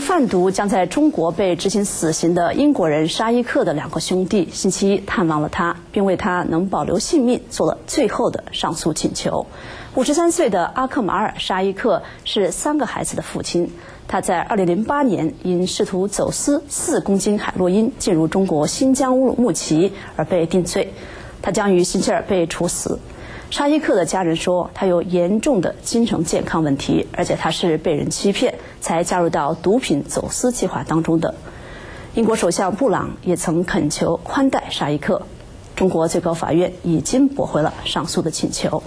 贩毒将在中国被执行死刑的英国人沙伊克的两个兄弟星期一探望了他，并为他能保留性命做了最后的上诉请求。五十三岁的阿克马尔·沙伊克是三个孩子的父亲。他在二零零八年因试图走私四公斤海洛因进入中国新疆乌鲁木齐而被定罪，他将于星期二被处死。沙伊克的家人说，他有严重的精神健康问题，而且他是被人欺骗才加入到毒品走私计划当中的。英国首相布朗也曾恳求宽待沙伊克，中国最高法院已经驳回了上诉的请求。